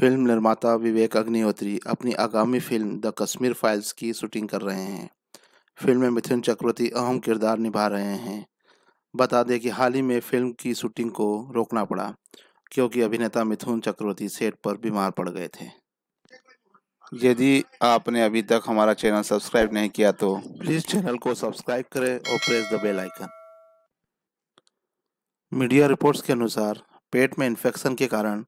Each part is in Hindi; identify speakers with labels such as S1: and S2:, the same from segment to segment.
S1: फ़िल्म निर्माता विवेक अग्निहोत्री अपनी आगामी फ़िल्म द कश्मीर फाइल्स की शूटिंग कर रहे हैं। फ़िल्म में मिथुन चक्रवर्ती अहम किरदार निभा रहे हैं। बता दें कि हाल ही में फ़िल्म की शूटिंग को रोकना पड़ा, क्योंकि अभिनेता मिथुन चक्रवर्ती सेट पर बीमार पड़ गए थे। यदि आपने अभी तक हमारा चैनल सब्सक्राइब नहीं किया तो प्लीज़ चैनल को सब्सक्राइब करें और press the bell icon. Media reports के अनुसार पेट में इन्फेक्शन के कारण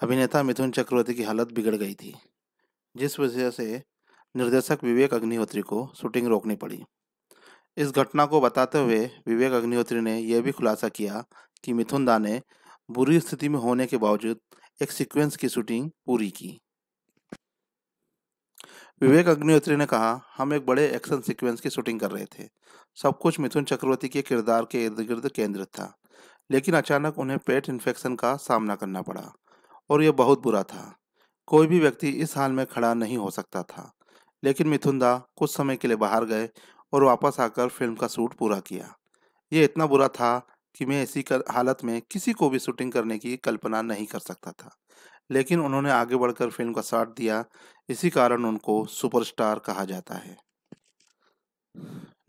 S1: अभिनेता मिथुन चक्रवर्ती की हालत बिगड़ गई थी, जिस वजह से निर्देशक विवेक अग्निहोत्री को शूटिंग रोकनी पड़ी। इस घटना को बताते हुए विवेक अग्निहोत्री ने यह भी खुलासा किया कि मिथुन दा ने बुरी स्थिति में होने के बावजूद एक सीक्वेंस की शूटिंग पूरी की। विवेक अग्निहोत्री ने कहा, हम एक बड़े एक्शन सीक्वेंस की शूटिंग कर रहे थे। सब कुछ मिथुन चक्रवर्ती के किरदार के इर्द गिर्द केंद्रित था, लेकिन अचानक उन्हें पेट इन्फेक्शन का सामना करना पड़ा। और यह बहुत बुरा था। कोई भी व्यक्ति इस हाल में खड़ा नहीं हो सकता था। लेकिन मिथुंदा कुछ समय के लिए बाहर गए और वापस आकर फ़िल्म का शूट पूरा किया। ये इतना बुरा था कि मैं ऐसी हालत में किसी को भी शूटिंग करने की कल्पना नहीं कर सकता था। लेकिन उन्होंने आगे बढ़कर फ़िल्म का साथ दिया। इसी कारण उनको सुपरस्टार कहा जाता है।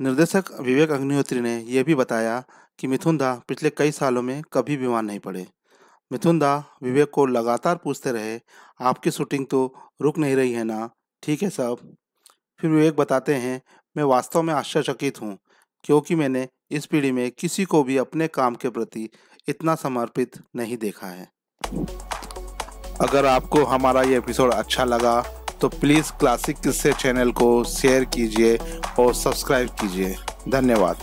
S1: निर्देशक विवेक अग्निहोत्री ने यह भी बताया कि मिथुन दा पिछले कई सालों में कभी बीमार नहीं पड़े। मिथुन दा, विवेक को लगातार पूछते रहे, आपकी शूटिंग तो रुक नहीं रही है ना? ठीक है साहब। फिर विवेक बताते हैं, मैं वास्तव में आश्चर्यचकित हूँ, क्योंकि मैंने इस पीढ़ी में किसी को भी अपने काम के प्रति इतना समर्पित नहीं देखा है। अगर आपको हमारा ये एपिसोड अच्छा लगा तो प्लीज़ क्लासिक किस्से चैनल को शेयर कीजिए और सब्सक्राइब कीजिए। धन्यवाद।